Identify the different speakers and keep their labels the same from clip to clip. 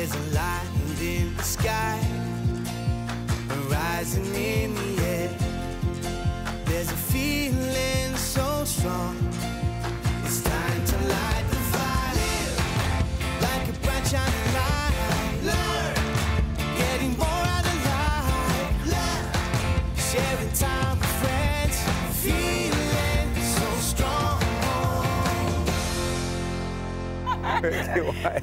Speaker 1: There's a light in the sky, rising in the air. There's a feeling so strong. It's time to light the fire like a bright shining light. Learn, getting more out of life. Sharing time with friends, feeling so strong.
Speaker 2: anyway,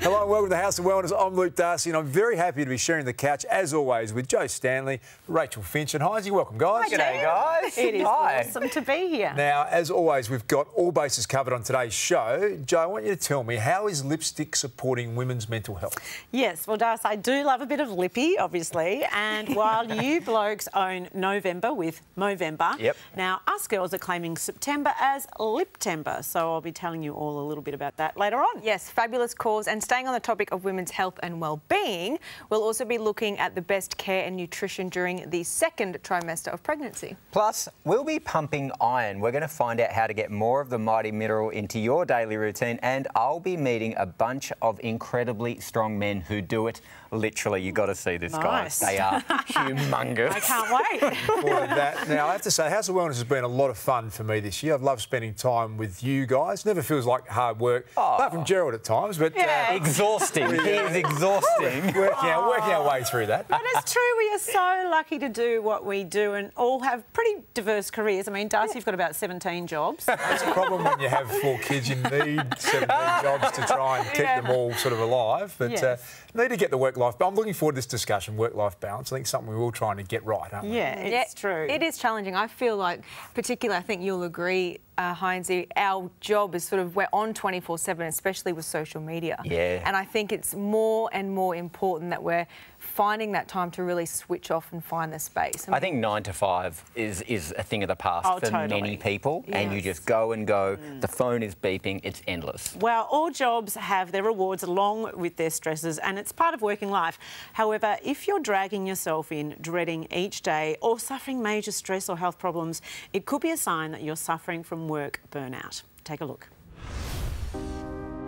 Speaker 2: hello and welcome to the House of Wellness. I'm Luke Darcy and I'm very happy to be sharing the couch, as always, with Jo Stanley, Rachael Finch and Hinesy. Welcome, guys.
Speaker 3: G'day, guys.
Speaker 4: It is
Speaker 3: Hi.
Speaker 4: awesome to be here.
Speaker 2: Now, as always, we've got all bases covered on today's show. Jo, I want you to tell me, how is lipstick supporting women's mental health?
Speaker 4: Yes, well, Darcy, I do love a bit of lippy, obviously. And while you blokes own November with Movember,
Speaker 3: Yep.
Speaker 4: now us girls are claiming September as Liptember. So I'll be telling you all a little bit about that later on.
Speaker 5: Yes, fabulous cause. And staying on the topic of women's health and well-being, we'll also be looking at the best care and nutrition during the second trimester of pregnancy.
Speaker 3: Plus, we'll be pumping iron. We're going to find out how to get more of the mighty mineral into your daily routine, and I'll be meeting a bunch of incredibly strong men who do it literally. You got to see this,
Speaker 4: Nice.
Speaker 3: guys. They are humongous.
Speaker 4: I can't wait.
Speaker 2: That. Now, I have to say, House of Wellness has been a lot of fun for me this year. I've loved spending time with you guys. Never feels like hard work, apart from Gerald at times, but
Speaker 4: Yeah.
Speaker 2: uh,
Speaker 3: Exhausting. he is exhausting.
Speaker 2: working, our, working our way through that.
Speaker 4: But it's true, we are so lucky to do what we do and all have pretty diverse careers. I mean, Darcy, you've got about 17 jobs.
Speaker 2: That's a problem when you have four kids. You need 17 jobs to try and keep them all sort of alive. But uh, need to get the work-life. But I'm looking forward to this discussion, work-life balance. I think something we're all trying to get right, aren't we?
Speaker 4: yeah, it's true.
Speaker 5: It is challenging. I feel like, particularly, I think you'll agree, uh, Hinesy, our job is sort of, we're on 24 7, especially with social media.
Speaker 3: Yeah.
Speaker 5: And I think it's more and more important that we're finding that time to really switch off and find the space.
Speaker 3: I think nine to five is, is a thing of the past
Speaker 4: Oh,
Speaker 3: for
Speaker 4: totally.
Speaker 3: many people, and you just go and go. Mm. The phone is beeping, it's endless.
Speaker 4: Well, all jobs have their rewards along with their stresses, and it's part of working life. However, if you're dragging yourself in, dreading each day, or suffering major stress or health problems, it could be a sign that you're suffering from work burnout. Take a look.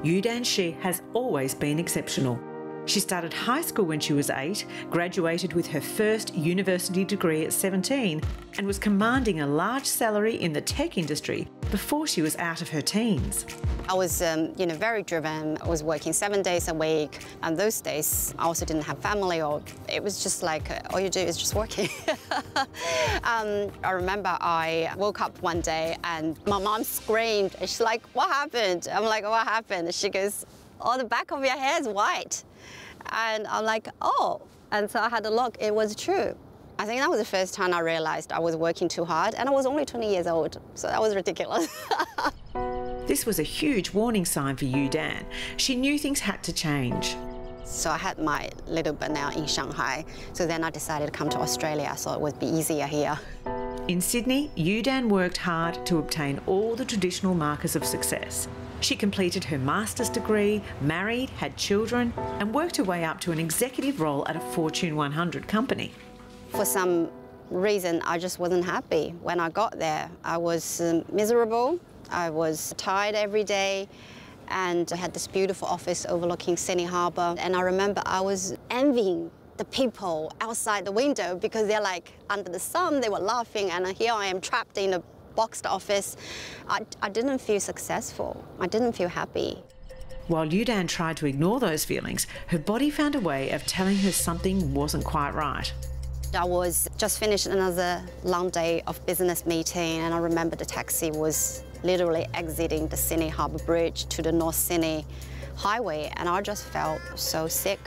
Speaker 4: Yudan Shi has always been exceptional. She started high school when she was eight, graduated with her first university degree at 17, and was commanding a large salary in the tech industry before she was out of her teens.
Speaker 6: I was, um, you know, very driven. I was working seven days a week, and those days I also didn't have family, or it was just like uh, all you do is just working. um, I remember I woke up one day and my mom screamed. And she's like, "What happened?" I'm like, "What happened?" She goes, "Oh, the back of your hair is white," and I'm like, "Oh." And so I had a look. It was true. I think that was the first time I realized I was working too hard, and I was only 20 years old, so that was ridiculous.
Speaker 4: This was a huge warning sign for Yudan. She knew things had to change.
Speaker 6: So I had my little burnout in Shanghai. So then I decided to come to Australia so it would be easier here.
Speaker 4: In Sydney, Yudan worked hard to obtain all the traditional markers of success. She completed her master's degree, married, had children, and worked her way up to an executive role at a Fortune 100 company.
Speaker 6: For some reason, I just wasn't happy. When I got there, I was um, miserable. I was tired every day. And I had this beautiful office overlooking Sydney Harbour. And I remember I was envying the people outside the window because they're like under the sun, they were laughing, and here I am trapped in a boxed office. I, I didn't feel successful. I didn't feel happy.
Speaker 4: While Yudan tried to ignore those feelings, her body found a way of telling her something wasn't quite right.
Speaker 6: I was just finished another long day of business meeting, and I remember the taxi was literally exiting the Sydney Harbour Bridge to the North Sydney Highway, and I just felt so sick.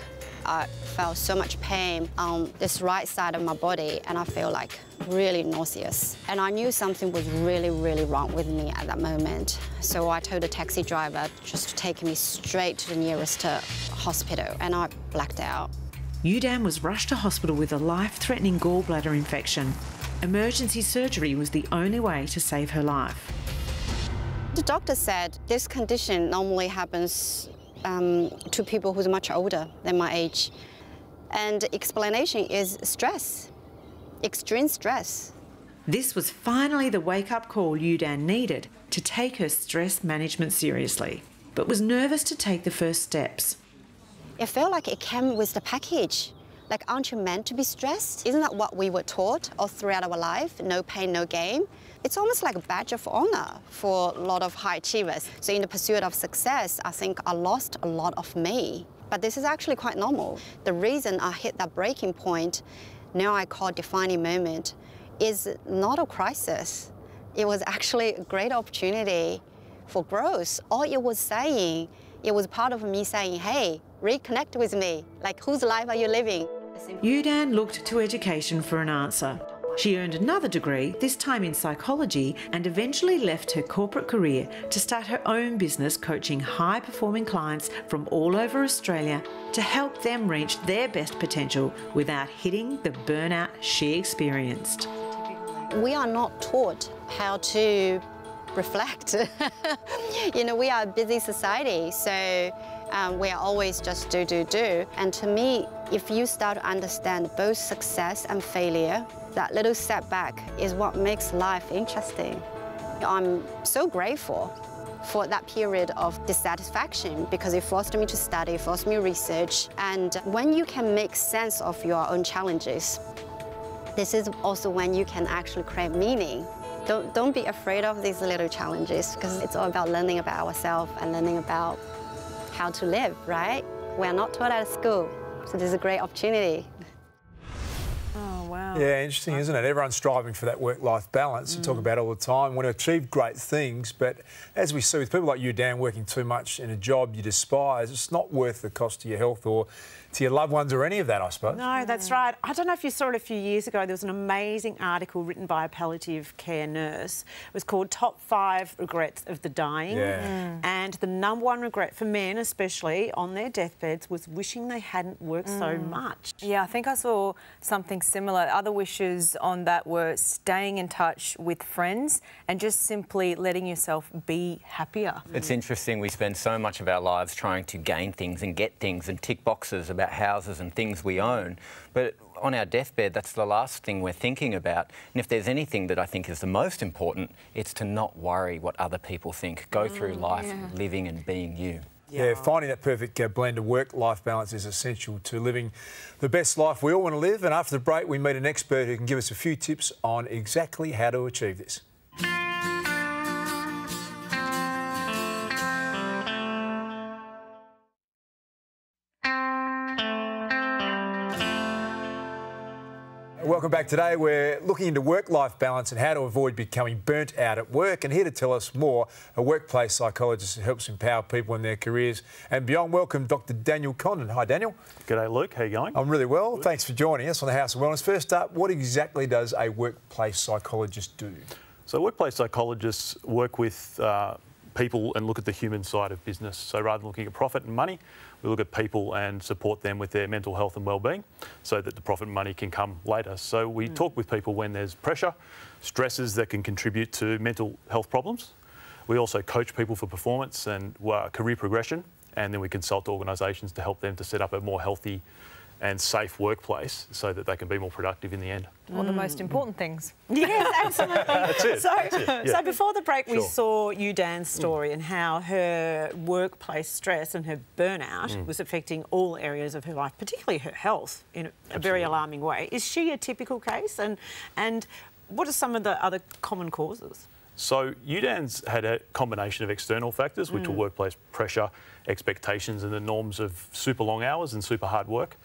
Speaker 6: I felt so much pain on this right side of my body, and I feel like really nauseous. And I knew something was really, really wrong with me at that moment. So I told the taxi driver just to take me straight to the nearest uh, hospital, and I blacked out.
Speaker 4: Yudan was rushed to hospital with a life threatening gallbladder infection. Emergency surgery was the only way to save her life.
Speaker 6: The doctor said this condition normally happens um, to people who's much older than my age. And explanation is stress, extreme stress.
Speaker 4: This was finally the wake up call Yudan needed to take her stress management seriously, but was nervous to take the first steps.
Speaker 6: it felt like it came with the package. Like, aren't you meant to be stressed? Isn't that what we were taught all throughout our life? No pain, no gain. It's almost like a badge of honor for a lot of high achievers. So, in the pursuit of success, I think I lost a lot of me. But this is actually quite normal. The reason I hit that breaking point, now I call defining moment, is not a crisis. It was actually a great opportunity for growth. All it was saying, it was part of me saying, hey, reconnect with me. Like, whose life are you living?
Speaker 4: Yudan looked to education for an answer. She earned another degree, this time in psychology, and eventually left her corporate career to start her own business coaching high performing clients from all over Australia to help them reach their best potential without hitting the burnout she experienced.
Speaker 6: We are not taught how to reflect. you know, we are a busy society, so um, we are always just do, do, do. And to me, if you start to understand both success and failure, that little setback is what makes life interesting. I'm so grateful for that period of dissatisfaction because it forced me to study, forced me to research. And when you can make sense of your own challenges, this is also when you can actually create meaning. Don't, don't be afraid of these little challenges because it's all about learning about ourselves and learning about how to live, right? We're not taught at school, so this is a great opportunity.
Speaker 2: Yeah, interesting, isn't it? Everyone's striving for that work-life balance. We talk mm. about it all the time. Want to achieve great things, but as we see with people like Yudan, working too much in a job you despise, it's not worth the cost to your health or to your loved ones or any of that, I suppose.
Speaker 4: No, that's right. I don't know if you saw it a few years ago. There was an amazing article written by a palliative care nurse. It was called Top Five Regrets of the Dying.
Speaker 2: Yeah. Hmm.
Speaker 4: And the number one regret for men, especially on their deathbeds, was wishing they hadn't worked so hmm. much.
Speaker 5: Yeah, I think I saw something similar. Other wishes on that were staying in touch with friends and just simply letting yourself be happier.
Speaker 3: It's interesting, we spend so much of our lives trying to gain things and get things and tick boxes about houses and things we own. But on our deathbed, that's the last thing we're thinking about. And if there's anything that I think is the most important, it's to not worry what other people think. Go through life living and being you.
Speaker 2: Yeah, finding that perfect uh, blend of work-life balance is essential to living the best life we all want to live. And after the break, we meet an expert who can give us a few tips on exactly how to achieve this. Welcome back today. We're looking into work life balance and how to avoid becoming burnt out at work. And here to tell us more, a workplace psychologist who helps empower people in their careers and beyond. Welcome, Dr. Daniel Condon. Hi, Daniel.
Speaker 7: G'day, Luke. How you going?
Speaker 2: I'm really well. Thanks for joining us on the House of Wellness. First up, what exactly does a workplace psychologist do?
Speaker 7: So, workplace psychologists work with uh, people and look at the human side of business. So, rather than looking at profit and money, we look at people and support them with their mental health and well-being, so that the profit and money can come later. So, we talk with people when there's pressure, stresses that can contribute to mental health problems. We also coach people for performance and uh, career progression, and then we consult organisations to help them to set up a more healthy and safe workplace so that they can be more productive in the end.
Speaker 5: One of the most important things.
Speaker 4: Yes, absolutely.
Speaker 7: That's it.
Speaker 4: So,
Speaker 7: That's it, yeah.
Speaker 4: so before the break, we
Speaker 7: Sure.
Speaker 4: saw Yudan's story and how her workplace stress and her burnout
Speaker 7: Mm.
Speaker 4: was affecting all areas of her life, particularly her health, in a, a very alarming way. Is she a typical case? And and what are some of the other common causes?
Speaker 7: So Yudan's had a combination of external factors, which
Speaker 4: Mm.
Speaker 7: were workplace pressure, expectations, and the norms of super long hours and super hard work.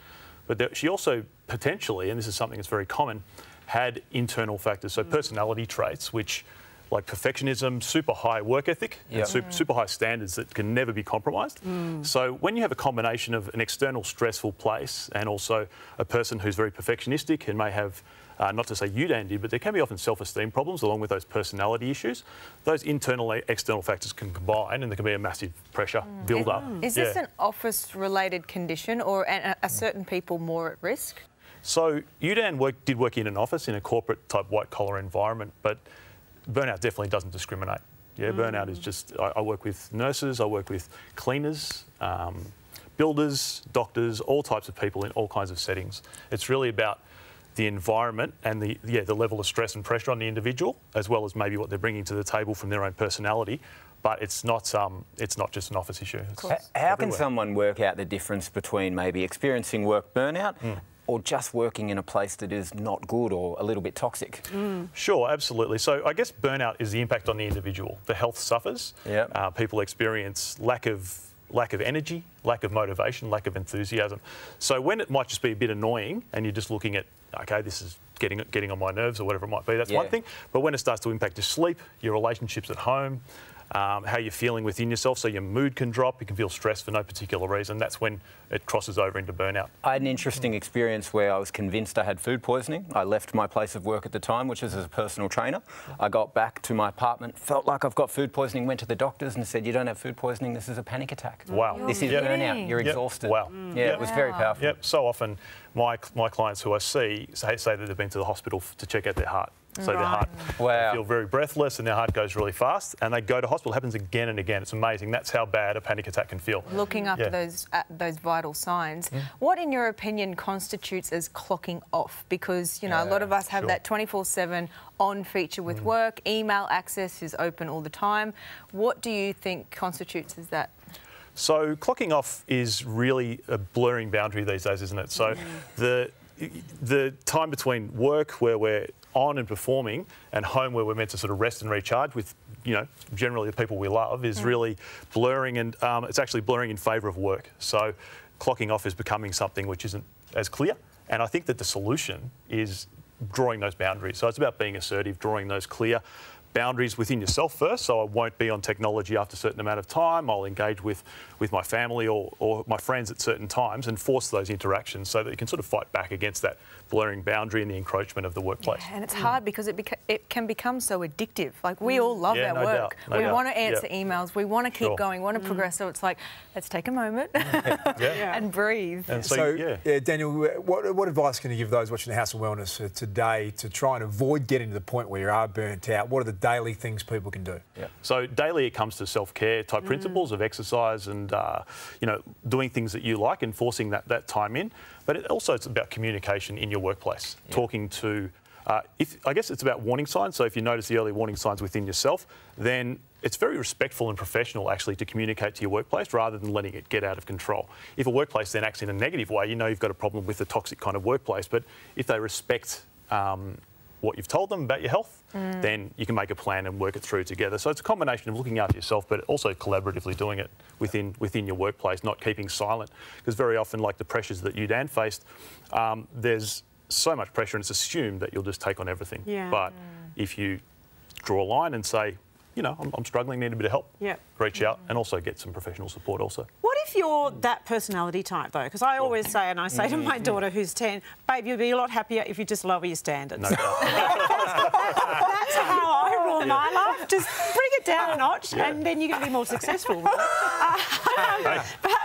Speaker 7: But there, she also potentially, and this is something that's very common, had internal factors,
Speaker 4: Mm.
Speaker 7: so personality traits, which like perfectionism, super high work ethic,
Speaker 3: Yeah.
Speaker 7: and super, super high standards that can never be compromised. So when you have a combination of an external stressful place and also a person who's very perfectionistic and may have, uh, not to say Yudan did, but there can be often self-esteem problems along with those personality issues. Those internal and external factors can combine and there can be a massive pressure build-up.
Speaker 5: Is this
Speaker 7: Yeah.
Speaker 5: an office-related condition, or are, certain people more at risk?
Speaker 7: So Yudan work, did work in an office in a corporate type white collar environment, but burnout definitely doesn't discriminate. Yeah, burnout is just. I, I work with nurses, I work with cleaners, um, builders, doctors, all types of people in all kinds of settings. It's really about the environment and the yeah the level of stress and pressure on the individual, as well as maybe what they're bringing to the table from their own personality. but it's not um, it's not just an office issue. It's
Speaker 3: H- How can someone work out the difference between maybe experiencing work burnout
Speaker 7: Hmm.
Speaker 3: or just working in a place that is not good or a little bit toxic?
Speaker 7: Sure, absolutely. So I guess burnout is the impact on the individual. The health suffers.
Speaker 3: Yep.
Speaker 7: Uh, people experience lack of lack of energy, lack of motivation, lack of enthusiasm. So when it might just be a bit annoying, and you're just looking at, okay, this is getting getting on my nerves or whatever it might be. That's one thing. But when it starts to impact your sleep, your relationships at home. Um, how you're feeling within yourself, so your mood can drop. You can feel stressed for no particular reason. That's when it crosses over into burnout.
Speaker 3: I had an interesting experience where I was convinced I had food poisoning. I left my place of work at the time, which was as a personal trainer. I got back to my apartment, felt like I've got food poisoning, went to the doctors and said, You don't have food poisoning, this is a panic attack.
Speaker 7: Wow.
Speaker 3: This is
Speaker 7: Yep.
Speaker 3: burnout, you're
Speaker 7: Yep.
Speaker 3: exhausted.
Speaker 7: Wow.
Speaker 3: Yeah, it was very powerful.
Speaker 7: Yep. So often, my my clients who I see say, say that they've been to the hospital to check out their heart. So their heart,
Speaker 3: Wow.
Speaker 7: they feel very breathless and their heart goes really fast, and they go to hospital. It happens again and again. It's amazing. That's how bad a panic attack can feel.
Speaker 5: Looking after
Speaker 7: Yeah.
Speaker 5: those at those vital signs, what, in your opinion, constitutes as clocking off? Because you know a lot of us have
Speaker 7: sure.
Speaker 5: that 24/7 on feature
Speaker 7: Mm.
Speaker 5: with work. Email access is open all the time. What do you think constitutes as that?
Speaker 7: So clocking off is really a blurring boundary these days, isn't it? So the the time between work where we're on and performing and home where we're meant to sort of rest and recharge with you know generally the people we love is really blurring and um, it's actually blurring in favour of work. So clocking off is becoming something which isn't as clear. And I think that the solution is drawing those boundaries. So it's about being assertive, drawing those clear boundaries within yourself first. So I won't be on technology after a certain amount of time. I'll engage with, with my family or, or my friends at certain times and force those interactions so that you can sort of fight back against that blurring boundary and the encroachment of the workplace.
Speaker 5: And it's hard because it beca- it can become so addictive. Like we all love
Speaker 7: Yeah,
Speaker 5: our
Speaker 7: no
Speaker 5: work.
Speaker 7: doubt, no
Speaker 5: we
Speaker 7: doubt.
Speaker 5: want to answer
Speaker 7: Yeah.
Speaker 5: emails. We want to keep
Speaker 7: Sure.
Speaker 5: going. Want to mm. progress. So it's like let's take a moment
Speaker 7: Yeah.
Speaker 5: and breathe.
Speaker 7: And so,
Speaker 2: So,
Speaker 7: yeah.
Speaker 2: Daniel, what, what advice can you give those watching the House of Wellness today to try and avoid getting to the point where you are burnt out? What are the daily things people can do?
Speaker 7: So daily it comes to self-care type principles of exercise and uh, you know doing things that you like and forcing that, that time in. But it also it's about communication in your workplace, talking to. Uh, if I guess it's about warning signs. So if you notice the early warning signs within yourself, then it's very respectful and professional actually to communicate to your workplace rather than letting it get out of control. If a workplace then acts in a negative way, you know you've got a problem with a toxic kind of workplace. But if they respect um, what you've told them about your health, then you can make a plan and work it through together. So it's a combination of looking after yourself, but also collaboratively doing it within within your workplace, not keeping silent. Because very often, like the pressures that Yudan faced, um, there's so much pressure, and it's assumed that you'll just take on everything.
Speaker 4: Yeah.
Speaker 7: But if you draw a line and say, you know, I'm, I'm struggling, need a bit of help,
Speaker 4: Yep.
Speaker 7: reach out, and also get some professional support. Also.
Speaker 4: What if you're that personality type, though? Because I always say, and I say to my daughter who's 10, babe, you'll be a lot happier if you just lower your standards.
Speaker 7: No.
Speaker 4: That's how I rule my life. Just bring it down a notch and then you're going to be more successful. Really. Uh, but, but how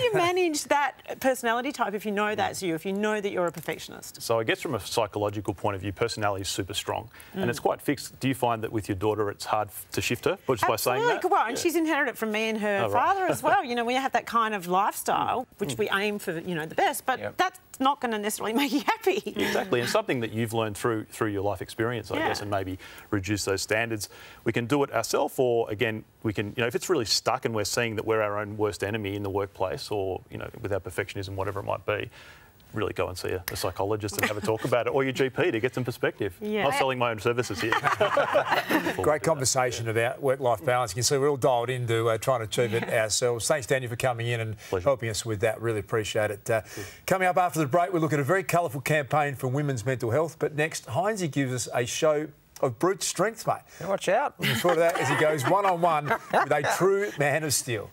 Speaker 4: do you manage that personality type if you know that's you, if you know that you're a perfectionist?
Speaker 7: So I guess from a psychological point of view, personality is super strong, and mm. it's quite fixed. Do you find that with your daughter, it's hard to shift her just by saying that?
Speaker 4: Well, and she's inherited it from me and her
Speaker 7: Oh, right.
Speaker 4: father as well. You know, we have that kind of lifestyle, which mm. we aim for, you know, the best, but
Speaker 3: Yep.
Speaker 4: that's not going to necessarily make you happy.
Speaker 7: Exactly, and something that you've learned through through your life experience, I
Speaker 4: Yeah.
Speaker 7: guess, and maybe reduce those standards. We can do it ourselves, or again, we can, you know, if it's really stuck and we're seeing that we're our own worst enemy in the workplace, or you know, with our perfectionism, whatever it might be. Really go and see a, a psychologist and have a talk about it, or your GP to get some perspective.
Speaker 4: Yeah.
Speaker 7: Not selling my own services here.
Speaker 2: Great conversation about work-life balance. You can see we're all dialed into uh, trying to achieve it ourselves. Thanks, Daniel, for coming in and
Speaker 7: Pleasure.
Speaker 2: helping us with that. Really appreciate it. Uh, coming up after the break, we look at a very colourful campaign for women's mental health. But next, Hinesy gives us a show of brute strength, mate.
Speaker 3: Watch out.
Speaker 2: Looking forward to that as he goes one-on-one with a true man of steel.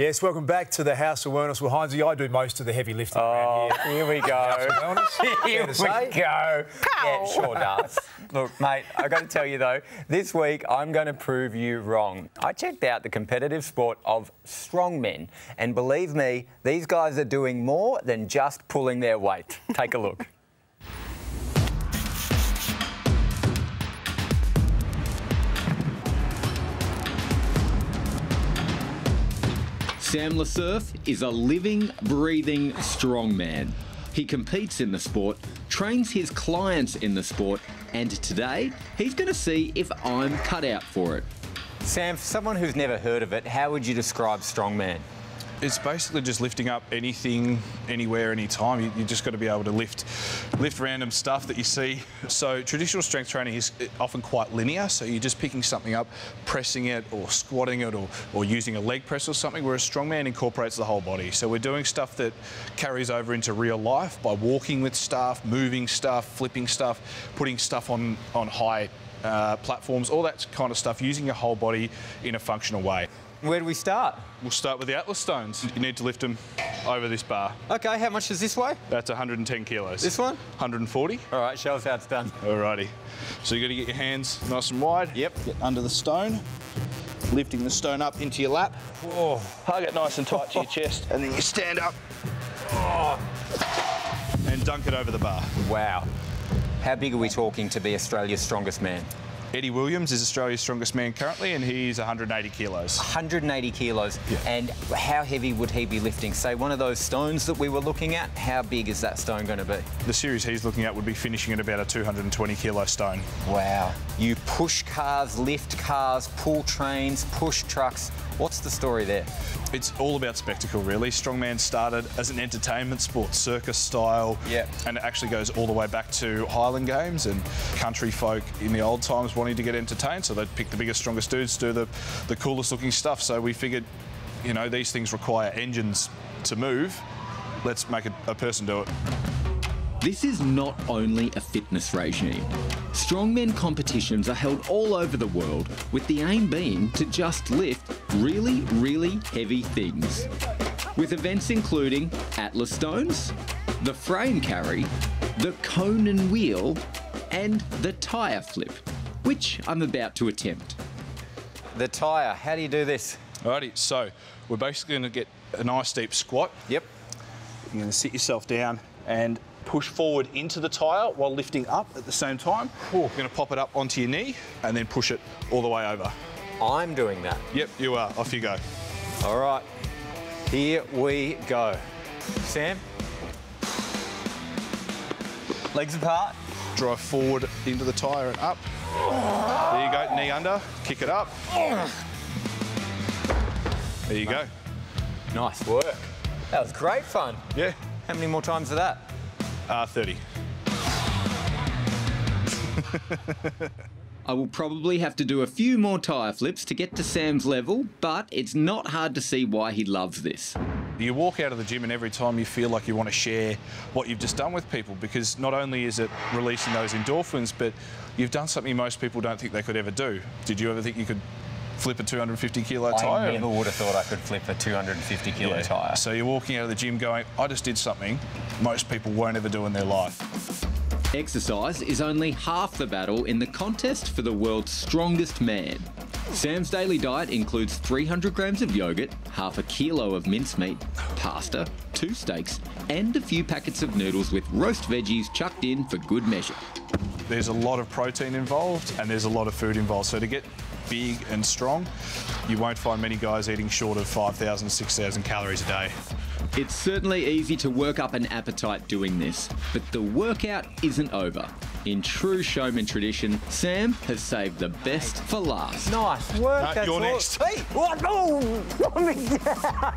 Speaker 2: Yes, welcome back to the House of Wellness. Well, Hinesy, I do most of the heavy lifting around oh, here.
Speaker 3: Here we go. Here we
Speaker 2: say.
Speaker 3: go. Yeah, sure does. Look, mate, I've got to tell you though, this week I'm going to prove you wrong. I checked out the competitive sport of strongmen, and believe me, these guys are doing more than just pulling their weight. Take a look.
Speaker 8: Sam Lesurf is a living, breathing strongman. He competes in the sport, trains his clients in the sport, and today he's going to see if I'm cut out for it.
Speaker 3: Sam, for someone who's never heard of it, how would you describe strongman?
Speaker 9: It's basically just lifting up anything, anywhere, anytime. You, you just got to be able to lift, lift random stuff that you see. So traditional strength training is often quite linear. So you're just picking something up, pressing it, or squatting it, or, or using a leg press or something. Whereas strongman incorporates the whole body. So we're doing stuff that carries over into real life by walking with stuff, moving stuff, flipping stuff, putting stuff on on high uh, platforms, all that kind of stuff, using your whole body in a functional way.
Speaker 3: Where do we start?
Speaker 9: We'll start with the Atlas stones. You need to lift them over this bar.
Speaker 3: Okay, how much does this weigh?
Speaker 9: That's 110 kilos.
Speaker 3: This one?
Speaker 9: 140.
Speaker 3: All right, show us how it's done.
Speaker 9: Alrighty. So you got to get your hands nice and wide.
Speaker 3: Yep.
Speaker 9: Get under the stone. Lifting the stone up into your lap. Oh. Hug it nice and tight to your chest, and then you stand up. Oh. And dunk it over the bar.
Speaker 3: Wow. How big are we talking to be Australia's strongest man?
Speaker 9: Eddie Williams is Australia's strongest man currently, and he's 180 kilos.
Speaker 3: 180 kilos. And how heavy would he be lifting? Say one of those stones that we were looking at, how big is that stone going to be?
Speaker 9: The series he's looking at would be finishing at about a 220 kilo stone.
Speaker 3: Wow. You push cars, lift cars, pull trains, push trucks. What's the story there?
Speaker 9: It's all about spectacle, really. Strongman started as an entertainment sport, circus style,
Speaker 3: Yeah.
Speaker 9: and it actually goes all the way back to Highland Games and country folk in the old times wanting to get entertained, so they'd pick the biggest, strongest dudes to do the, the coolest looking stuff. So we figured, you know, these things require engines to move. Let's make a, a person do it.
Speaker 8: This is not only a fitness regime. Strongmen competitions are held all over the world, with the aim being to just lift really, really heavy things. With events including Atlas Stones, the frame carry, the Conan wheel, and the tyre flip, which I'm about to attempt.
Speaker 3: The tyre, how do you do this?
Speaker 9: Alrighty, so we're basically going to get a nice deep squat.
Speaker 3: Yep.
Speaker 9: You're going to sit yourself down and push forward into the tyre while lifting up at the same time. You're going to pop it up onto your knee and then push it all the way over.
Speaker 3: I'm doing that.
Speaker 9: Yep, you are. Off you go.
Speaker 3: All right. Here we go. Sam? Legs apart.
Speaker 9: Drive forward into the tyre and up. There you go, knee under, kick it up. There you go.
Speaker 3: Nice work. That was great fun.
Speaker 9: Yeah,
Speaker 3: How many more times of that?
Speaker 9: Uh, 30.
Speaker 8: I will probably have to do a few more tyre flips to get to Sam's level, but it's not hard to see why he loves this.
Speaker 9: You walk out of the gym and every time you feel like you want to share what you've just done with people because not only is it releasing those endorphins, but you've done something most people don't think they could ever do. Did you ever think you could flip a 250 kilo tyre?
Speaker 3: I never would have thought I could flip a 250 kilo
Speaker 9: Yeah.
Speaker 3: tyre.
Speaker 9: So you're walking out of the gym going, I just did something most people won't ever do in their life.
Speaker 8: Exercise is only half the battle in the contest for the world's strongest man. Sam's daily diet includes 300 grams of yogurt, half a kilo of mincemeat, pasta, two steaks, and a few packets of noodles with roast veggies chucked in for good measure.
Speaker 9: There's a lot of protein involved and there's a lot of food involved. So to get big and strong, you won't find many guys eating short of 5,000 6,000 calories a day.
Speaker 8: It's certainly easy to work up an appetite doing this, but the workout isn't over. In true showman tradition, Sam has saved the best for last.
Speaker 3: Nice work.
Speaker 9: No,
Speaker 3: that's
Speaker 9: you're
Speaker 3: all-
Speaker 9: next.
Speaker 3: Hey, what? No! Put me down!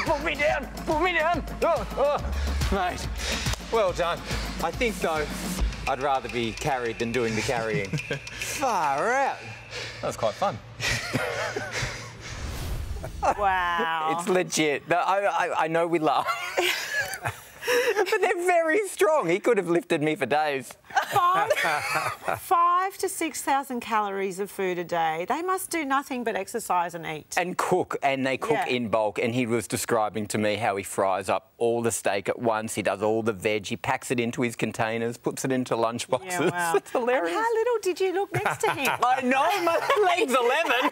Speaker 3: Put me down! Put me down! Oh, oh. Mate, well done. I think, though, I'd rather be carried than doing the carrying. Far out. That was quite fun.
Speaker 4: Wow.
Speaker 3: It's legit. I, I, I know we laugh. but they're very strong. He could have lifted me for days.
Speaker 4: five, five to 6,000 calories of food a day. They must do nothing but exercise and eat.
Speaker 3: and cook, and they cook
Speaker 4: Yeah.
Speaker 3: in bulk. And he was describing to me how he fries up all the steak at once. He does all the veg. He packs it into his containers, puts it into lunch boxes.
Speaker 4: Yeah, wow.
Speaker 3: it's hilarious.
Speaker 4: And how little did you look next to him?
Speaker 3: I know my legs eleven.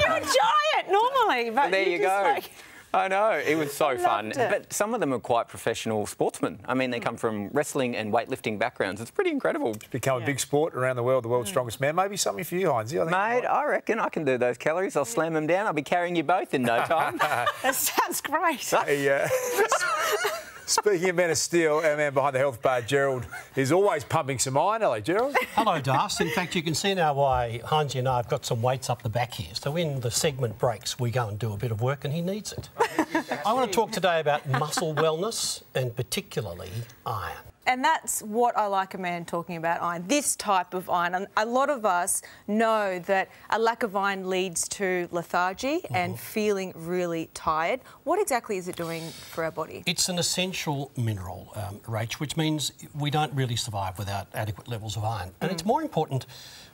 Speaker 4: You're a giant normally, but
Speaker 3: there
Speaker 4: you're
Speaker 3: you
Speaker 4: just
Speaker 3: go.
Speaker 4: Like,
Speaker 3: I know, it was so fun. But some of them are quite professional sportsmen. I mean, they come from wrestling and weightlifting backgrounds. It's pretty incredible.
Speaker 2: To become a big sport around the world, the world's strongest man. Maybe something for you, Hines. I think
Speaker 3: Mate, I reckon I can do those calories. I'll slam them down. I'll be carrying you both in no time.
Speaker 4: That sounds great.
Speaker 2: Hey, uh, Speaking of men of steel, our man behind the health bar, Gerald, is always pumping some iron. Hello, Gerald.
Speaker 10: Hello, Das. In fact, you can see now why Hines and I have got some weights up the back here. So when the segment breaks, we go and do a bit of work and he needs it. I want to talk today about muscle wellness and particularly iron.
Speaker 5: And that's what I like a man talking about iron, this type of iron. And a lot of us know that a lack of iron leads to lethargy and feeling really tired. What exactly is it doing for our body?
Speaker 10: It's an essential mineral, um, Rach, which means we don't really survive without adequate levels of iron. And it's more important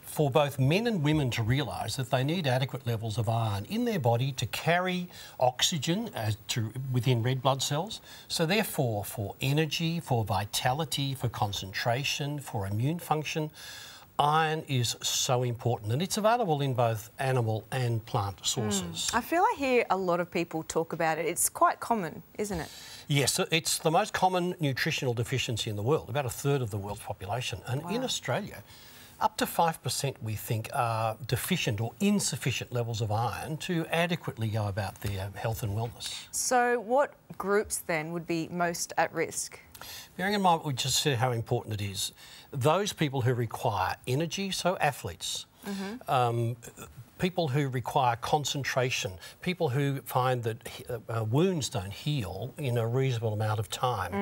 Speaker 10: for both men and women to realise that they need adequate levels of iron in their body to carry oxygen as to, within red blood cells. So, therefore, for energy, for vitality, for concentration, for immune function, iron is so important. And it's available in both animal and plant sources. Mm.
Speaker 5: I feel I hear a lot of people talk about it. It's quite common, isn't it?
Speaker 10: Yes, it's the most common nutritional deficiency in the world, about a third of the world's population. And in Australia, up to 5% we think are deficient or insufficient levels of iron to adequately go about their health and wellness.
Speaker 5: So, what groups then would be most at risk?
Speaker 10: Bearing in mind what we just said how important it is, those people who require energy, so athletes, um, people who require concentration, people who find that uh, wounds don't heal in a reasonable amount of time.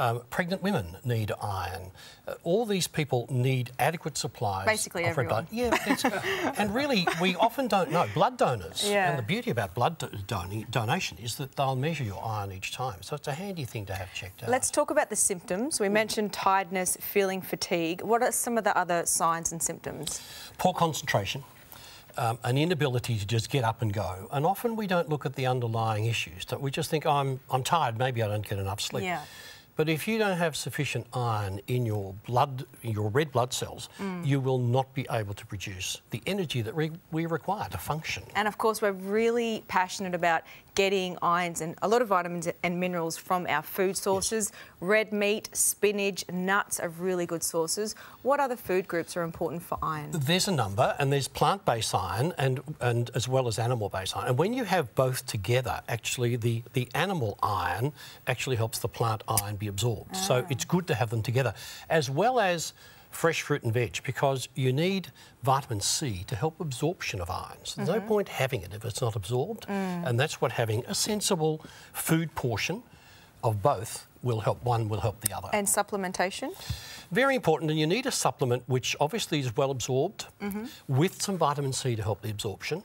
Speaker 10: Um, pregnant women need iron. Uh, all these people need adequate supplies.
Speaker 5: Basically
Speaker 10: of
Speaker 5: everyone.
Speaker 10: blood. Yeah, it's- and really, we often don't know. Blood donors,
Speaker 5: Yeah.
Speaker 10: and the beauty about blood do- doni- donation is that they'll measure your iron each time. So it's a handy thing to have checked out.
Speaker 5: Let's talk about the symptoms. We mentioned tiredness, feeling fatigue. What are some of the other signs and symptoms?
Speaker 10: poor concentration, um, an inability to just get up and go, and often we don't look at the underlying issues. That we just think, I'm, I'm tired, maybe I don't get enough sleep.
Speaker 5: Yeah.
Speaker 10: But if you don't have sufficient iron in your blood, your red blood cells, mm. you will not be able to produce the energy that we, we require to function.
Speaker 5: And of course, we're really passionate about getting irons and a lot of vitamins and minerals from our food sources. Red meat, spinach, nuts are really good sources. What other food groups are important for iron?
Speaker 10: There's a number, and there's plant-based iron, and and as well as animal-based iron. And when you have both together, actually, the the animal iron actually helps the plant iron be absorbed. So ah. it's good to have them together, as well as fresh fruit and veg, because you need vitamin C to help absorption of iron. So there's no mm-hmm. point having it if it's not absorbed, mm. and that's what having a sensible food portion of both will help. One will help the other.
Speaker 5: And supplementation?
Speaker 10: Very important, and you need a supplement which obviously is well absorbed mm-hmm. with some vitamin C to help the absorption.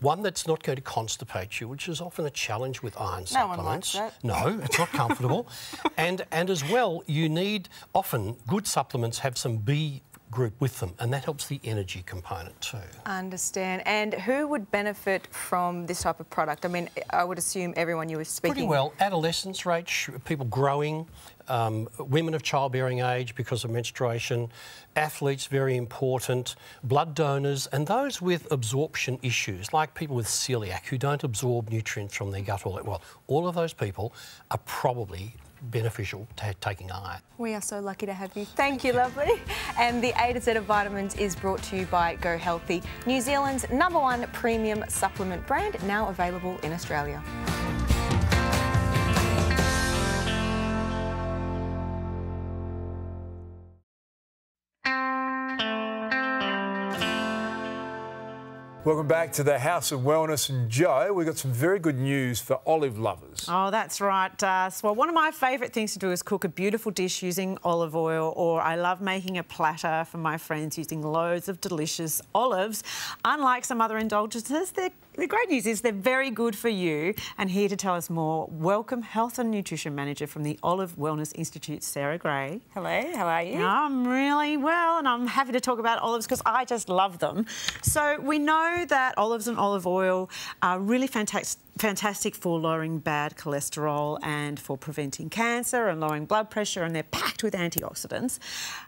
Speaker 10: One that's not going to constipate you, which is often a challenge with iron
Speaker 5: No one likes
Speaker 10: supplements.
Speaker 5: that.
Speaker 10: No, it's not comfortable. and and as well, you need often good supplements have some B group with them, and that helps the energy component too.
Speaker 5: Understand. And who would benefit from this type of product? I mean, I would assume everyone you were speaking.
Speaker 10: Pretty well. Adolescence rate, sh- people growing, um, women of childbearing age because of menstruation, athletes, very important, blood donors, and those with absorption issues, like people with celiac who don't absorb nutrients from their gut all that well. All of those people are probably beneficial to taking iron.
Speaker 5: We are so lucky to have you. Thank you, lovely. And the A to Z of vitamins is brought to you by Go Healthy, New Zealand's number one premium supplement brand, now available in Australia.
Speaker 2: Welcome back to the House of Wellness. And Jo, we've got some very good news for olive lovers.
Speaker 4: Oh, that's right. Uh, well, one of my favourite things to do is cook a beautiful dish using olive oil, or I love making a platter for my friends using loads of delicious olives. Unlike some other indulgences, they're the great news is they're very good for you. And here to tell us more, welcome Health and Nutrition Manager from the Olive Wellness Institute, Sarah Gray.
Speaker 11: Hello, how are you?
Speaker 4: I'm really well, and I'm happy to talk about olives because I just love them. So we know that olives and olive oil are really fantastic. Fantastic for lowering bad cholesterol and for preventing cancer and lowering blood pressure, and they're packed with antioxidants.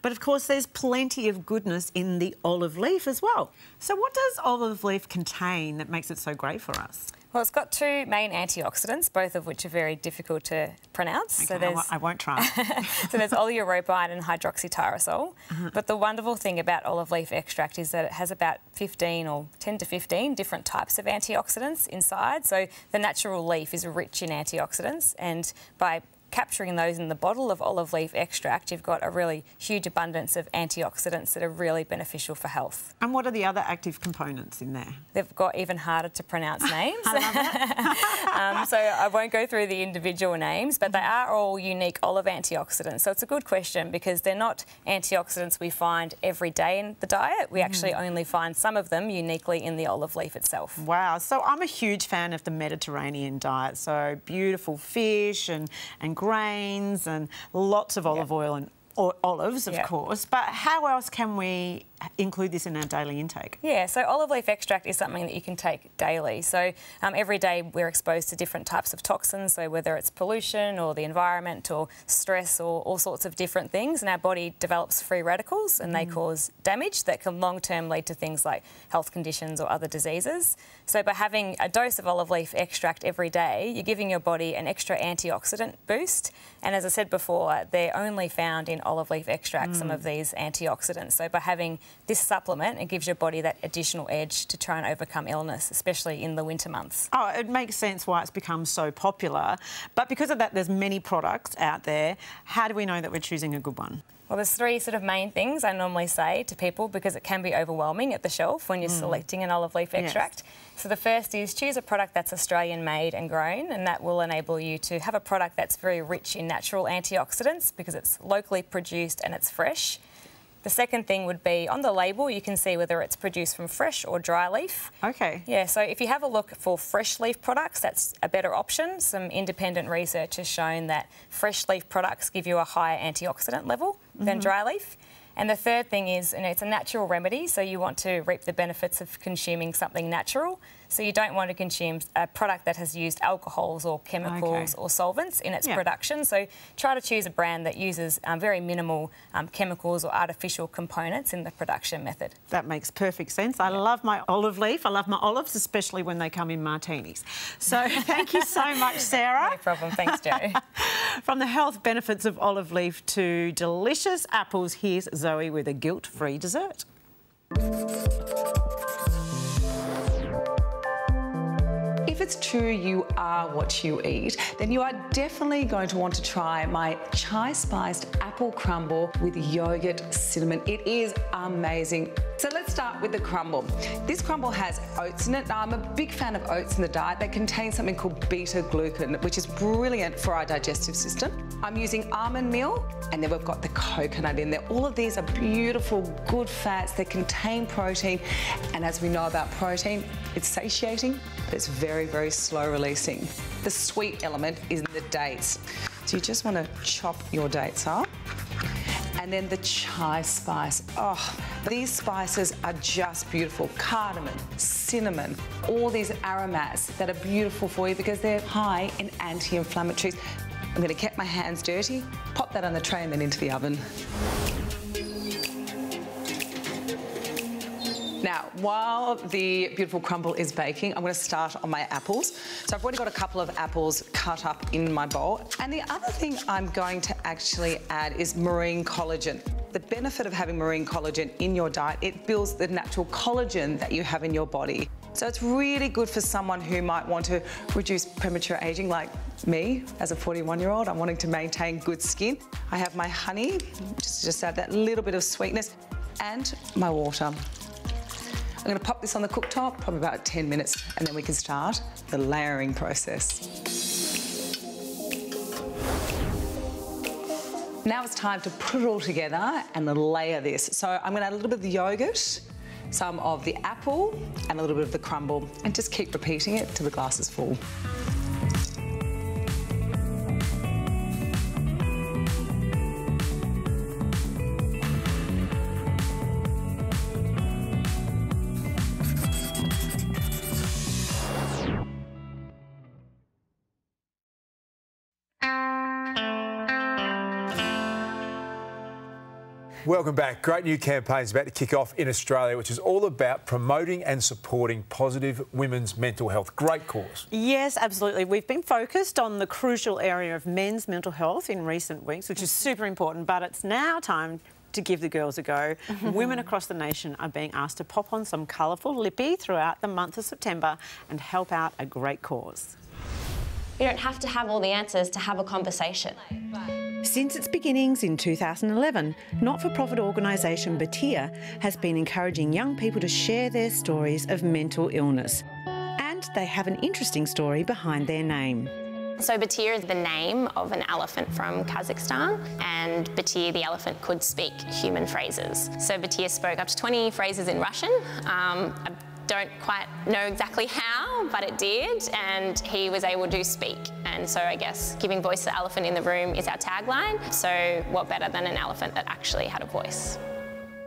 Speaker 4: But of course, there's plenty of goodness in the olive leaf as well. So, what does olive leaf contain that makes it so great for us?
Speaker 11: Well, it's got two main antioxidants, both of which are very difficult to pronounce.
Speaker 4: Okay,
Speaker 11: so there's
Speaker 4: I won't try.
Speaker 11: so there's oleuropein and hydroxytyrosol. Mm-hmm. But the wonderful thing about olive leaf extract is that it has about 15 or 10 to 15 different types of antioxidants inside. So the natural leaf is rich in antioxidants, and by capturing those in the bottle of olive leaf extract, you've got a really huge abundance of antioxidants that are really beneficial for health.
Speaker 4: And what are the other active components in there?
Speaker 11: They've got even harder to pronounce names. um, so I won't go through the individual names, but they are all unique olive antioxidants. So it's a good question because they're not antioxidants we find every day in the diet. We actually only find some of them uniquely in the olive leaf itself.
Speaker 4: Wow, so I'm a huge fan of the Mediterranean diet. So beautiful fish and, and grains and lots of olive oil and or olives, of
Speaker 11: Yep.
Speaker 4: course. But how else can we include this in our daily intake?
Speaker 11: Yeah, so olive leaf extract is something that you can take daily. So um, every day we're exposed to different types of toxins, so whether it's pollution or the environment or stress or all sorts of different things, and our body develops free radicals and they cause damage that can long term lead to things like health conditions or other diseases. So by having a dose of olive leaf extract every day, you're giving your body an extra antioxidant boost. And as I said before, they're only found in olive leaf extract, some of these antioxidants. So by having this supplement, it gives your body that additional edge to try and overcome illness, especially in the winter months.
Speaker 4: Oh, it makes sense why it's become so popular. But because of that, there's many products out there. How do we know that we're choosing a good one?
Speaker 11: Well, there's three sort of main things I normally say to people because it can be overwhelming at the shelf when you're mm. selecting an olive leaf
Speaker 4: Yes.
Speaker 11: extract. So the first is choose a product that's Australian made and grown, and that will enable you to have a product that's very rich in natural antioxidants because it's locally produced and it's fresh. The second thing would be on the label, you can see whether it's produced from fresh or dry leaf.
Speaker 4: Okay.
Speaker 11: Yeah, so if you have a look for fresh leaf products, that's a better option. Some independent research has shown that fresh leaf products give you a higher antioxidant level than mm-hmm. dry leaf. And the third thing is, you know, it's a natural remedy, so you want to reap the benefits of consuming something natural. So you don't want to consume a product that has used alcohols or chemicals
Speaker 4: Okay.
Speaker 11: or solvents in its
Speaker 4: Yeah.
Speaker 11: production. So try to choose a brand that uses um, very minimal um, chemicals or artificial components in the production method.
Speaker 4: That makes perfect sense. I love my olive leaf. I love my olives, especially when they come in martinis. So thank you so much, Sarah.
Speaker 11: No problem. Thanks, Jo.
Speaker 4: From the health benefits of olive leaf to delicious apples, here's Zoe with a guilt-free dessert.
Speaker 12: If it's true you are what you eat, then you are definitely going to want to try my chai spiced apple crumble with yogurt cinnamon. It is amazing. So let's start with the crumble. This crumble has oats in it. Now, I'm a big fan of oats in the diet. They contain something called beta glucan, which is brilliant for our digestive system. I'm using almond meal, and then we've got the coconut in there. All of these are beautiful, good fats. They contain protein, and as we know about protein, it's satiating, but it's very, very very slow releasing. The sweet element is the dates. So you just want to chop your dates up. And then the chai spice. Oh, these spices are just beautiful. Cardamom, cinnamon, all these aromats that are beautiful for you because they're high in anti-inflammatories. I'm going to get my hands dirty, pop that on the tray and then into the oven. Now, while the beautiful crumble is baking, I'm going to start on my apples. So I've already got a couple of apples cut up in my bowl. And the other thing I'm going to actually add is marine collagen. The benefit of having marine collagen in your diet, it builds the natural collagen that you have in your body. So it's really good for someone who might want to reduce premature aging like me as a 41 year old. I'm wanting to maintain good skin. I have my honey, just, just add that little bit of sweetness, and my water. I'm going to pop this on the cooktop, probably about 10 minutes, and then we can start the layering process. Now it's time to put it all together and layer this. So I'm going to add a little bit of the yogurt, some of the apple, and a little bit of the crumble, and just keep repeating it till the glass is full.
Speaker 2: Welcome back. Great new campaign is about to kick off in Australia, which is all about promoting and supporting positive women's mental health. Great cause.
Speaker 4: Yes, absolutely. We've been focused on the crucial area of men's mental health in recent weeks, which is mm-hmm. super important, but it's now time to give the girls a go. Mm-hmm. Women across the nation are being asked to pop on some colourful lippy throughout the month of September and help out a great cause.
Speaker 13: You don't have to have all the answers to have a conversation.
Speaker 4: Since its beginnings in 2011, not for profit organisation Batyr has been encouraging young people to share their stories of mental illness. And they have an interesting story behind their name.
Speaker 13: So Batyr is the name of an elephant from Kazakhstan, and Batyr the elephant could speak human phrases. So Batyr spoke up to 20 phrases in Russian. Um, don't quite know exactly how, but it did, and he was able to speak. And so I guess giving voice to the elephant in the room is our tagline. So what better than an elephant that actually had a voice?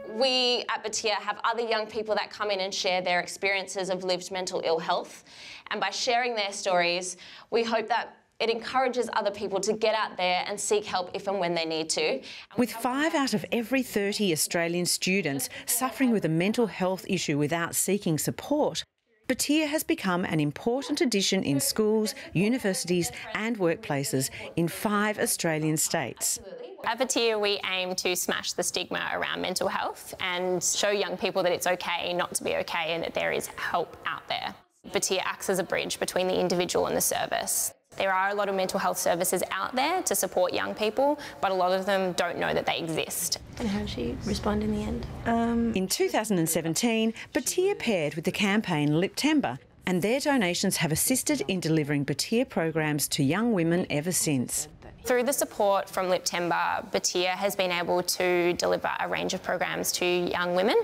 Speaker 14: We at Batyr have other young people that come in and share their experiences of lived mental ill health. And by sharing their stories, we hope that it encourages other people to get out there and seek help if and when they need to.
Speaker 4: With five out of every 30 Australian students suffering with a mental health issue without seeking support, Batyr has become an important addition in schools, universities, and workplaces in five Australian states.
Speaker 13: At Batyr, we aim to smash the stigma around mental health and show young people that it's okay not to be okay and that there is help out there. Batyr acts as a bridge between the individual and the service. There are a lot of mental health services out there to support young people, but a lot of them don't know that they exist.
Speaker 14: And how did she respond in the end?
Speaker 4: Um, in 2017, Batyr paired with the campaign Liptember, and their donations have assisted in delivering Batyr programs to young women ever since.
Speaker 13: Through the support from Liptember, Batyr has been able to deliver a range of programs to young women.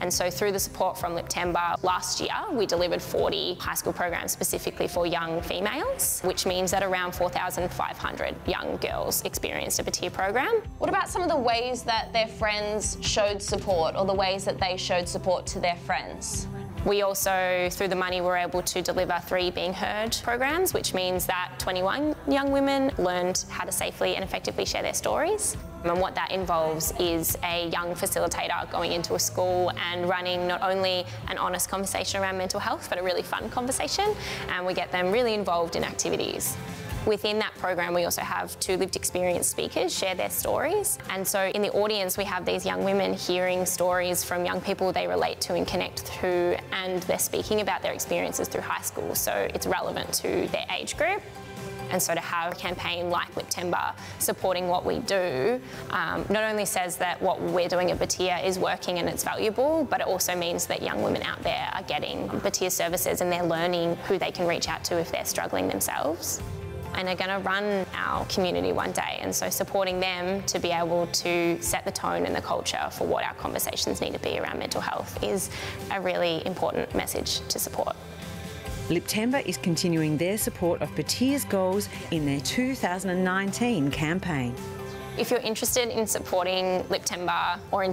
Speaker 13: And so through the support from Liptember, last year we delivered 40 high school programs specifically for young females, which means that around 4,500 young girls experienced a Batyr program.
Speaker 14: What about some of the ways that their friends showed support or the ways that they showed support to their friends?
Speaker 13: We also, through the money, were able to deliver three Being Heard programs, which means that 21 young women learned how to safely and effectively share their stories. And what that involves is a young facilitator going into a school and running not only an honest conversation around mental health, but a really fun conversation. And we get them really involved in activities. Within that program, we also have two lived experience speakers share their stories. And so in the audience, we have these young women hearing stories from young people they relate to and connect to, and they're speaking about their experiences through high school. So it's relevant to their age group. And so to have a campaign like Liptember supporting what we do um, not only says that what we're doing at Batyr is working and it's valuable, but it also means that young women out there are getting Batyr services and they're learning who they can reach out to if they're struggling themselves and are going to run our community one day. And so supporting them to be able to set the tone and the culture for what our conversations need to be around mental health is a really important message to support.
Speaker 4: Liptember is continuing their support of Batyr's goals in their 2019 campaign.
Speaker 13: If you're interested in supporting Liptember or in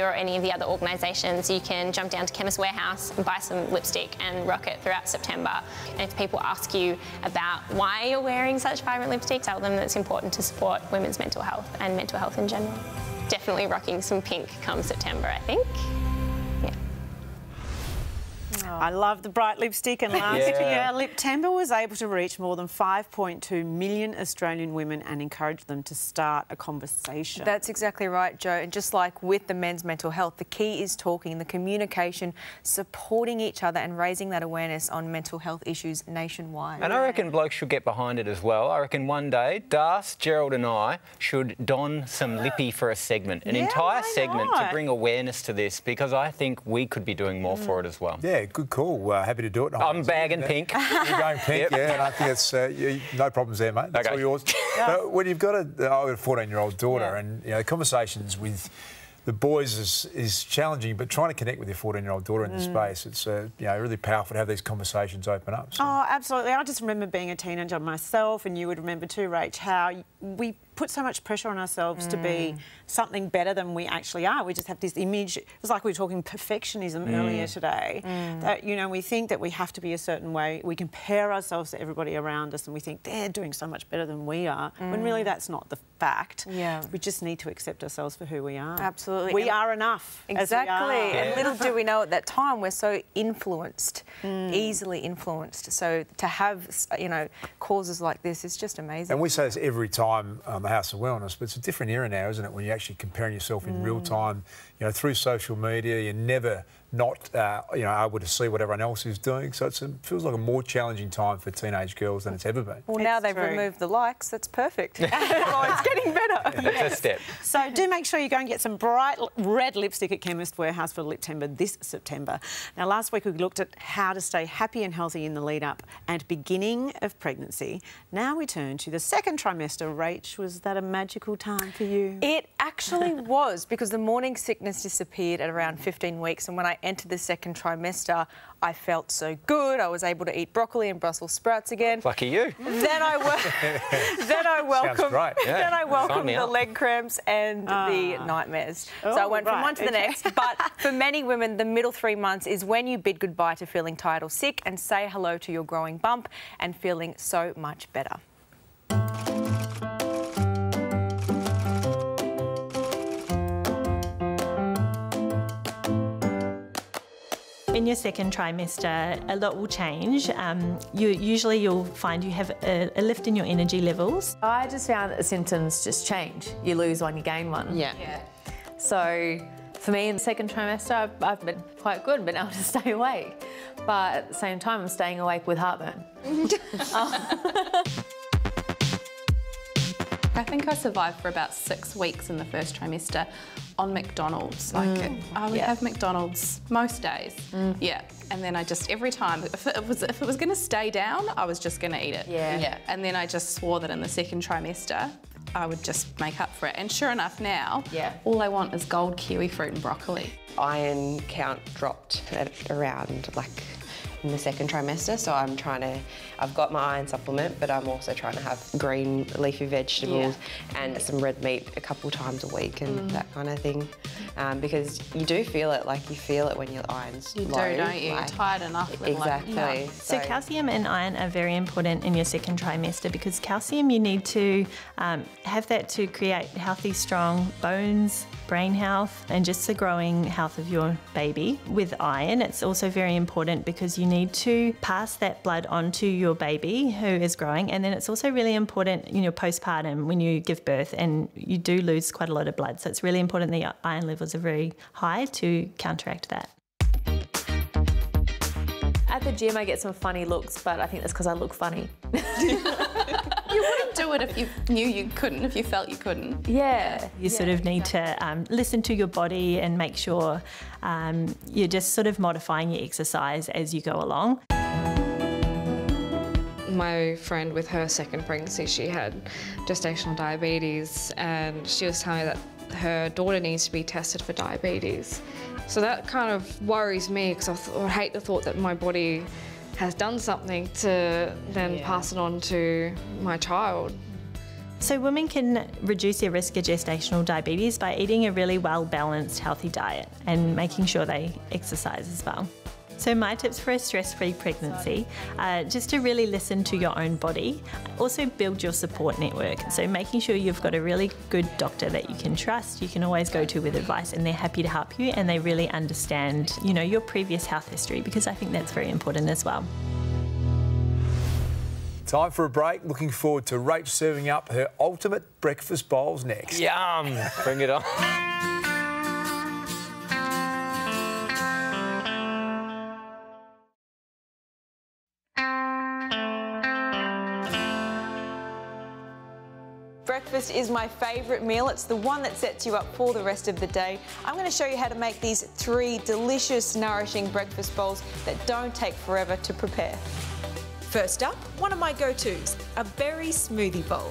Speaker 13: or any of the other organisations, you can jump down to Chemist Warehouse and buy some lipstick and rock it throughout September. And if people ask you about why you're wearing such vibrant lipstick, tell them that it's important to support women's mental health and mental health in general. Definitely rocking some pink come September, I think.
Speaker 4: I love the bright lipstick, and last
Speaker 3: Yeah.
Speaker 4: year, Liptember was able to reach more than 5.2 million Australian women and encourage them to start a conversation.
Speaker 5: That's exactly right, Jo. And just like with the men's mental health, the key is talking, the communication, supporting each other, and raising that awareness on mental health issues nationwide.
Speaker 3: And I reckon blokes should get behind it as well. I reckon one day, Das, Gerald, and I should don some lippy for a segment, an
Speaker 4: Yeah,
Speaker 3: entire segment
Speaker 4: not?
Speaker 3: to bring awareness to this because I think we could be doing more for mm. it as well.
Speaker 2: Yeah, good call. Uh, happy to do it.
Speaker 3: I'm bagging pink.
Speaker 2: You're going pink,
Speaker 3: Yep.
Speaker 2: yeah, and I think it's uh, you, no problems there, mate. That's
Speaker 3: Okay.
Speaker 2: all yours. But when you've got a, I've got a 14-year-old daughter, and you know, conversations with the boys is, is challenging, but trying to connect with your 14-year-old daughter in this
Speaker 4: Mm.
Speaker 2: space, it's uh, you know really powerful to have these conversations open up. So.
Speaker 4: Oh, absolutely. I just remember being a teenager myself, and you would remember too, Rach, how we put so much pressure on ourselves to be something better than we actually are. We just have this image. It was like we were talking perfectionism
Speaker 5: Mm.
Speaker 4: earlier today. That you know, we think that we have to be a certain way. We compare ourselves to everybody around us, and we think they're doing so much better than we are. When really, that's not the, fact.
Speaker 5: Yeah.
Speaker 4: We just need to accept ourselves for who we are.
Speaker 5: Absolutely.
Speaker 4: We
Speaker 5: And-
Speaker 4: are enough.
Speaker 5: Exactly.
Speaker 4: are.
Speaker 5: And little do we know at that time we're so influenced,
Speaker 4: Mm.
Speaker 5: easily influenced. So to have, you know, causes like this is just amazing.
Speaker 2: And we say this every time on the House of Wellness, but it's a different era now, isn't it? When you're actually comparing yourself in real
Speaker 5: Mm.
Speaker 2: time, you know, through social media, you're never not, uh, you know, able to see what everyone else is doing. So it feels like a more challenging time for teenage girls than it's ever been.
Speaker 5: well, now they've
Speaker 4: true.
Speaker 5: removed the likes. That's perfect. oh, it's getting better.
Speaker 3: That's a step.
Speaker 4: So do make sure you go and get some bright red lipstick at Chemist Warehouse for Liptember this September. Now, last week we looked at how to stay happy and healthy in the lead up and beginning of pregnancy. Now we turn to the second trimester. Rach, was that a magical time for you?
Speaker 5: It actually was because the morning sickness disappeared at around 15 weeks, and when I entered the second trimester, I felt so good. I was able to eat broccoli and Brussels sprouts again.
Speaker 3: Lucky you.
Speaker 5: Then I wel- then I welcomed
Speaker 2: great.
Speaker 3: Yeah,
Speaker 5: then I welcomed the
Speaker 3: up.
Speaker 5: leg cramps and the ah. nightmares. so I
Speaker 4: Oh,
Speaker 5: went from one to the
Speaker 4: okay.
Speaker 5: next. But for many women, the middle three months is when you bid goodbye to feeling tired or sick and say hello to your growing bump and feeling so much better.
Speaker 15: Your second trimester, a lot will change. Um, you usually you'll find you have a, a lift in your energy levels.
Speaker 16: I just found that the symptoms just change. You lose one, you gain one.
Speaker 6: Yeah. yeah.
Speaker 16: So for me in the second trimester, I've, I've been quite good, been able to stay awake. But at the same time, I'm staying awake with heartburn.
Speaker 17: I think I survived for about six weeks in the first trimester on McDonald's. Like mm. I would
Speaker 16: yeah.
Speaker 17: have McDonald's most days. Mm. Yeah. And then I just every time if it was if it was gonna stay down, I was just gonna eat it.
Speaker 16: Yeah.
Speaker 6: Yeah.
Speaker 17: And then I just swore that in the second trimester I would just make up for it. And sure enough now,
Speaker 16: Yeah.
Speaker 17: all I want is gold kiwi fruit and broccoli.
Speaker 18: iron count dropped at around like in the second trimester so I'm trying to I've got my iron supplement but I'm also trying to have green leafy vegetables and some red meat a couple times a week and
Speaker 17: Mm.
Speaker 18: that kind of thing um, because you do feel it like you feel it when your iron's
Speaker 17: You
Speaker 18: low
Speaker 17: do, don't you? You're tired enough. and like-
Speaker 18: exactly
Speaker 15: So calcium and iron are very important in your second trimester because calcium you need to um, have that to create healthy, strong bones, brain health, and just the growing health of your baby. With iron, it's also very important because you need to pass that blood on to your baby who is growing, and then it's also really important in your postpartum when you give birth and you do lose quite a lot of blood. So it's really important the iron levels are very high to counteract that.
Speaker 16: At the gym, I get some funny looks, but I think that's because I look funny.
Speaker 17: You wouldn't do it if you knew you couldn't, if you felt you couldn't.
Speaker 16: Yeah.
Speaker 15: You sort of need to um, listen to your body and make sure um, you're just sort of modifying your exercise as you go along.
Speaker 19: My friend with her second pregnancy, she had gestational diabetes, and she was telling me that her daughter needs to be tested for diabetes. So that kind of worries me because I, th- I hate the thought that my body has done something to then pass it on to my child.
Speaker 15: So, women can reduce their risk of gestational diabetes by eating a really well balanced, healthy diet and making sure they exercise as well. So, my tips for a stress free pregnancy are just to really listen to your own body. Also, build your support network. So, making sure you've got a really good doctor that you can trust, you can always go to with advice, and they're happy to help you and they really understand, you know, your previous health history because I think that's very important as well.
Speaker 2: Time for a break. Looking forward to Rach serving up her ultimate breakfast bowls next.
Speaker 3: Yum! Bring it on.
Speaker 5: Breakfast is my favourite meal. It's the one that sets you up for the rest of the day. I'm going to show you how to make these three delicious, nourishing breakfast bowls that don't take forever to prepare. First up, one of my go-tos, a berry smoothie bowl.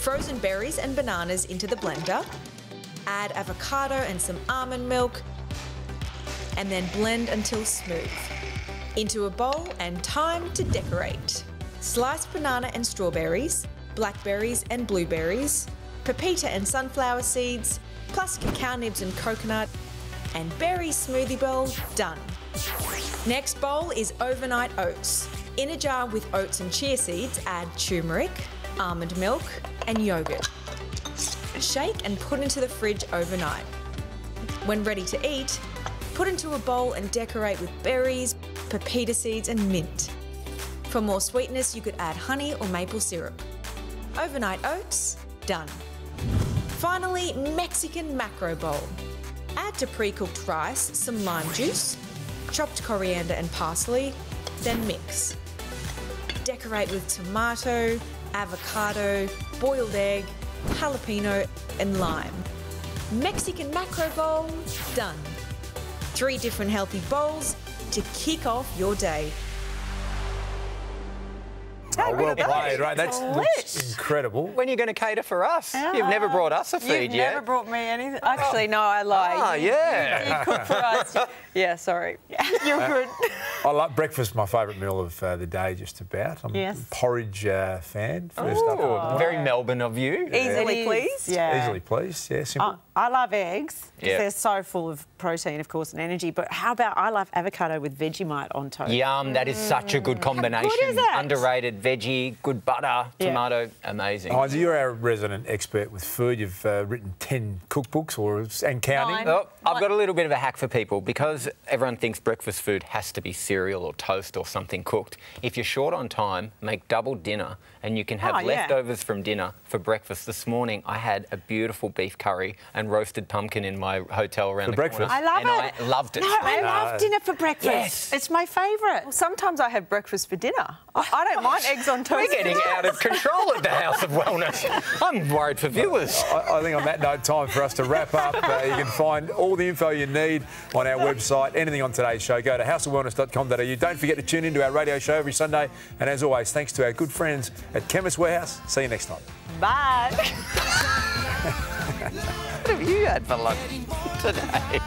Speaker 5: Frozen berries and bananas into the blender. Add avocado and some almond milk. And then blend until smooth. Into a bowl and time to decorate. Sliced banana and strawberries, blackberries and blueberries, pepita and sunflower seeds, plus cacao nibs and coconut, and berry smoothie bowl done. Next bowl is overnight oats. In a jar with oats and chia seeds, add turmeric, almond milk, and yogurt. shake and put into the fridge overnight. When ready to eat, put into a bowl and decorate with berries, pepita seeds, and mint. For more sweetness, you could add honey or maple syrup. Overnight oats, done. Finally, Mexican macro bowl. Add to pre cooked rice some lime juice, chopped coriander and parsley, then mix. Decorate with tomato, avocado, boiled egg, jalapeno, and lime. Mexican macro bowl, done. Three different healthy bowls to kick off your day.
Speaker 2: Oh, well played, right? That's looks incredible.
Speaker 3: When are you going to cater for us? You've never brought us a feed yet.
Speaker 1: You've
Speaker 3: yet.
Speaker 1: never brought me anything. Actually, no, I lied.
Speaker 3: Ah,
Speaker 1: You-
Speaker 3: yeah.
Speaker 1: You, cook for us. Yeah, sorry. You're good.
Speaker 2: I like breakfast. My favourite meal of uh, the day, just about. I'm
Speaker 1: Yes.
Speaker 2: a porridge uh, fan. First
Speaker 3: Oh,
Speaker 2: up,
Speaker 3: very Melbourne of you.
Speaker 4: Easily pleased. Yeah.
Speaker 2: easily pleased. Yeah, simple.
Speaker 4: I, I love eggs because
Speaker 3: Yeah.
Speaker 4: they're so full of protein, of course, and energy. But how about I love avocado with Vegemite on toast?
Speaker 3: Yum, that is such a good combination.
Speaker 4: is it?
Speaker 3: Underrated veggie, good butter,
Speaker 4: Yeah.
Speaker 3: tomato, amazing.
Speaker 2: Hines, you're our resident expert with food. You've uh, written 10 cookbooks or and counting.
Speaker 3: Oh, I've got a little bit of a hack for people because everyone thinks breakfast food has to be cereal or toast or something cooked. If you're short on time, make double dinner and you can have
Speaker 4: Oh, yeah.
Speaker 3: leftovers from dinner for breakfast. This morning I had a beautiful beef curry and roasted pumpkin in my hotel around
Speaker 2: For
Speaker 3: the
Speaker 2: breakfast?
Speaker 3: corner.
Speaker 4: I love
Speaker 3: and
Speaker 4: it.
Speaker 3: I loved it.
Speaker 4: No, I love dinner for breakfast.
Speaker 3: Yes.
Speaker 4: It's my favourite.
Speaker 1: Well, sometimes I have breakfast for dinner. I, I don't mind eggs on toast.
Speaker 3: We're getting out of control at the House of Wellness. I'm worried for viewers.
Speaker 2: I, I think on that note, time for us to wrap up. Uh, you can find all the info you need on our website. Anything on today's show, go to houseofwellness.com.au. Don't forget to tune into our radio show every Sunday. And as always, thanks to our good friends at Chemist Warehouse. See you next time.
Speaker 1: Bye.
Speaker 3: what have you had for lunch today?